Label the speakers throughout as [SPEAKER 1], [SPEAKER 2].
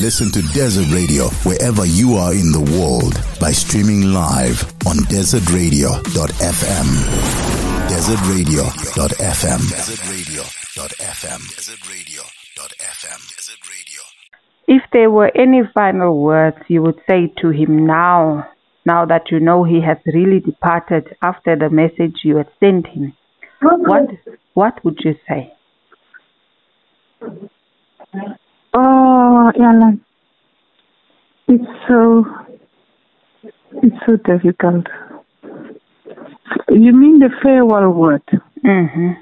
[SPEAKER 1] Listen to Desert Radio wherever you are in the world by streaming live on desertradio.fm. Desertradio.fm. Desertradio.fm. Desertradio.fm. Desert Radio.
[SPEAKER 2] If there were any final words you would say to him now, now that you know he has really departed after the message you had sent him, what what would you say?
[SPEAKER 3] Oh, Alan, it's so it's so difficult. You mean the farewell word?
[SPEAKER 2] Mm-hmm.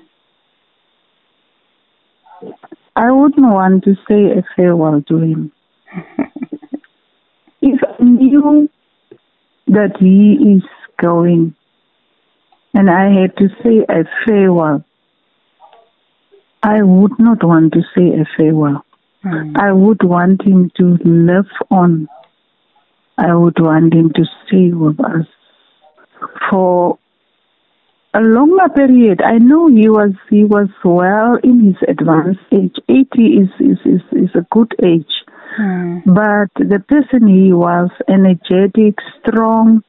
[SPEAKER 3] I wouldn't want to say a farewell to him. if I knew that he is going and I had to say a farewell, I would not want to say a farewell.
[SPEAKER 2] Mm.
[SPEAKER 3] I would want him to live on. I would want him to stay with us for a longer period. I know he was he was well in his advanced age. Eighty is is is, is a good age.
[SPEAKER 2] Mm.
[SPEAKER 3] But the person he was energetic, strong,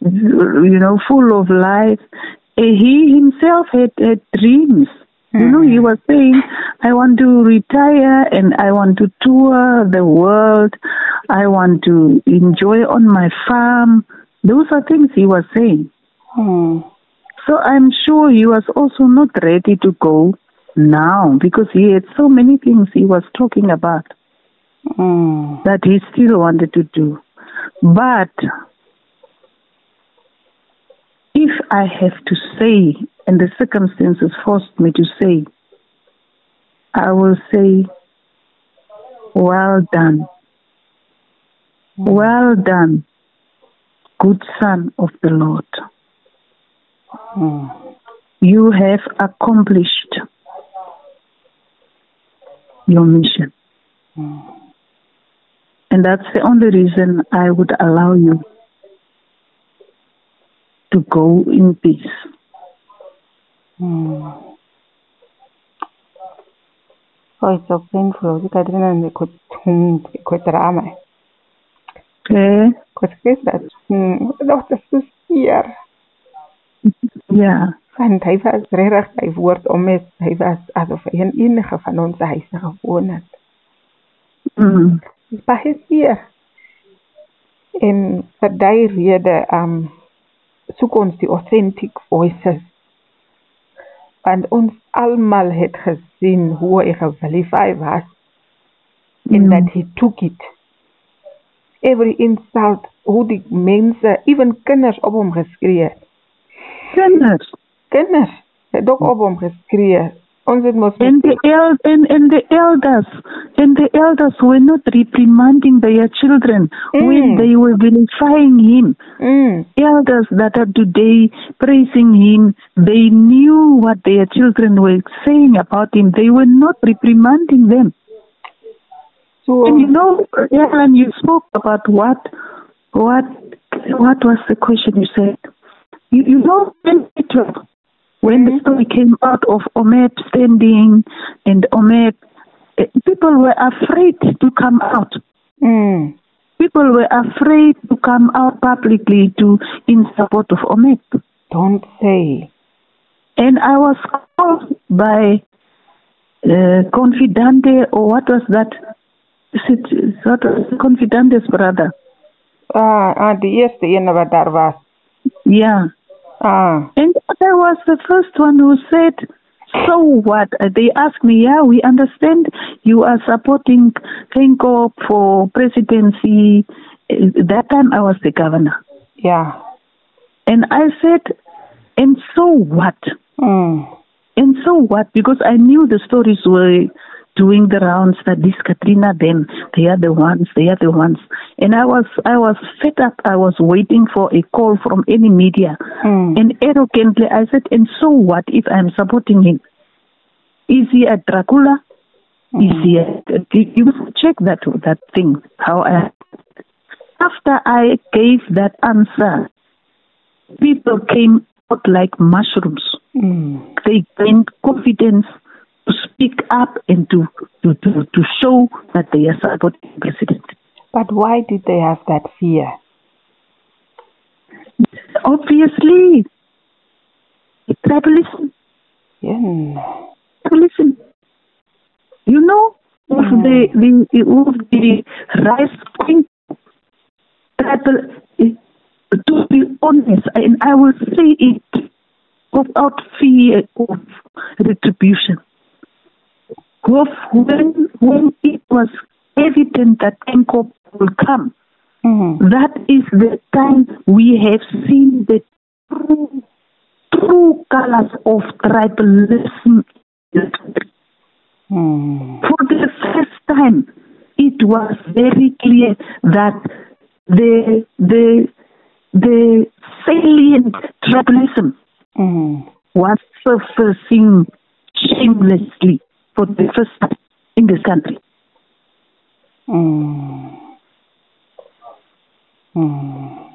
[SPEAKER 3] you know, full of life. Eh, He himself had, had dreams. You know, he was saying, I want to retire and I want to tour the world. I want to enjoy on my farm. Those are things he was saying.
[SPEAKER 2] Mm.
[SPEAKER 3] So I'm sure he was also not ready to go now because he had so many things he was talking about
[SPEAKER 2] Mm.
[SPEAKER 3] that he still wanted to do. But if I have to say, and the circumstances forced me to say, I will say, well done. Well done, good son of the Lord.
[SPEAKER 2] Mm.
[SPEAKER 3] You have accomplished your mission. And that's the only reason I would allow you to go in peace.
[SPEAKER 2] Mm. Oh, it's so painful. Look it and it could it could drama.
[SPEAKER 3] Okay?
[SPEAKER 2] Because guess that dat is so seer.
[SPEAKER 3] Yeah.
[SPEAKER 2] Want hy was regtig by woord om met hy was asof hy in enige van ons huise gewoon het.
[SPEAKER 3] Mm.
[SPEAKER 2] Dis baie seer. En vir daai rede um soek ons die authentic voices. Want ons almal het gesien hoe hy gevilify was en
[SPEAKER 3] Mm.
[SPEAKER 2] that he took it. Every insult, hoe die mense, even kinders op hom geskree het.
[SPEAKER 3] Kinders.
[SPEAKER 2] Kinders het ook op hom geskree. Ons het mos
[SPEAKER 3] And the el- and, and the elders and the elders were not reprimanding their children when
[SPEAKER 2] Mm.
[SPEAKER 3] they were vilifying him.
[SPEAKER 2] mm,
[SPEAKER 3] Elders that are today praising him, they knew what their children were saying about him. They were not reprimanding them.
[SPEAKER 2] so
[SPEAKER 3] And you know, Ellen, you spoke about what, what, what was the question you said? You, you know, when Peter, when the story came out of Omet standing and Omed, eh, people were afraid to come out.
[SPEAKER 2] mm,
[SPEAKER 3] People were afraid to come out publicly to in support of Omet.
[SPEAKER 2] don't say.
[SPEAKER 3] And I was called by uh, Confidente, or what was that? Is what was Confidente's brother?
[SPEAKER 2] Ah, ah die eerste ene wat daar was.
[SPEAKER 3] Yeah.
[SPEAKER 2] Ah,
[SPEAKER 3] And I was the first one who said, so what? Uh, They asked me, yeah, we understand you are supporting Kenko for presidency. Uh, That time I was the governor.
[SPEAKER 2] Yeah.
[SPEAKER 3] And I said, and so what?
[SPEAKER 2] Mm,
[SPEAKER 3] And so what? Because I knew the stories were doing the rounds that this Katrina, them, they are the ones, they are the ones. And I was, I was fed up. I was waiting for a call from any media.
[SPEAKER 2] mm,
[SPEAKER 3] And arrogantly, I said, and so what if I'm supporting him? Is he a Dracula? Is he a, you check that, that thing, how I, after I gave that answer, people came out like mushrooms
[SPEAKER 2] mm,
[SPEAKER 3] they gained confidence speak up and to, to, to, to show that they are supporting the president.
[SPEAKER 2] But why did they have that fear?
[SPEAKER 3] Obviously, tribalism.
[SPEAKER 2] Yeah.
[SPEAKER 3] Tribalism. You know, of mm. the, the, of the rise point, tribal, to be honest, and I will say it without fear of retribution. When, when it was evident that Enko will come,
[SPEAKER 2] Mm-hmm.
[SPEAKER 3] that is the time we have seen the true, true colors of tribalism.
[SPEAKER 2] Mm.
[SPEAKER 3] For the first time, it was very clear that the the the salient tribalism
[SPEAKER 2] Mm.
[SPEAKER 3] was surfacing shamelessly for the first time in this country.
[SPEAKER 2] Mm. Mm.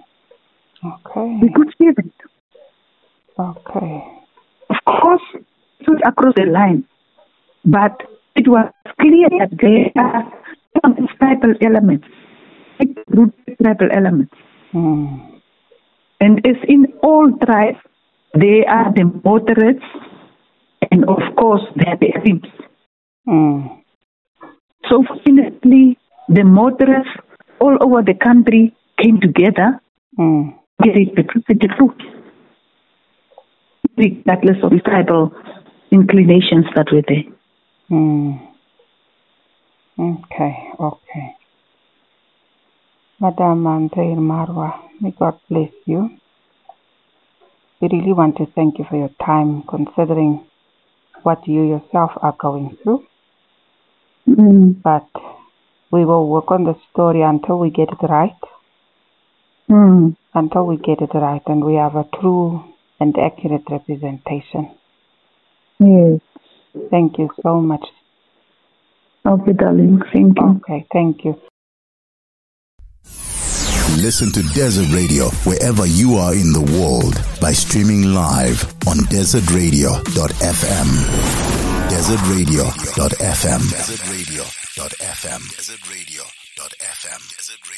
[SPEAKER 2] Okay.
[SPEAKER 3] We could see that.
[SPEAKER 2] Okay.
[SPEAKER 3] Of course, it was across the line, but it was clear that there are some tribal elements, rooted tribal elements.
[SPEAKER 2] Mm.
[SPEAKER 3] And as in all tribes, they are the moderates, and of course, there are the extremes.
[SPEAKER 2] Mm.
[SPEAKER 3] So, fortunately, the moderates all over the country came together,
[SPEAKER 2] Mm.
[SPEAKER 3] carried the truth, regardless of the tribal inclinations that were there.
[SPEAKER 2] Mm. Okay, okay. Madam Hanse Himarwa, may God bless you. We really want to thank you for your time, considering what you yourself are going through.
[SPEAKER 3] Mm.
[SPEAKER 2] But we will work on the story until we get it right,
[SPEAKER 3] Mm.
[SPEAKER 2] until we get it right, and we have a true and accurate representation.
[SPEAKER 3] Yes.
[SPEAKER 2] Thank you so much.
[SPEAKER 3] Okay, darling. Thank you.
[SPEAKER 2] Okay, thank you.
[SPEAKER 1] Listen to Desert Radio wherever you are in the world by streaming live on desertradio.fm. Desertradio.fm. Desertradio.fm. Desertradio.fm. Desert.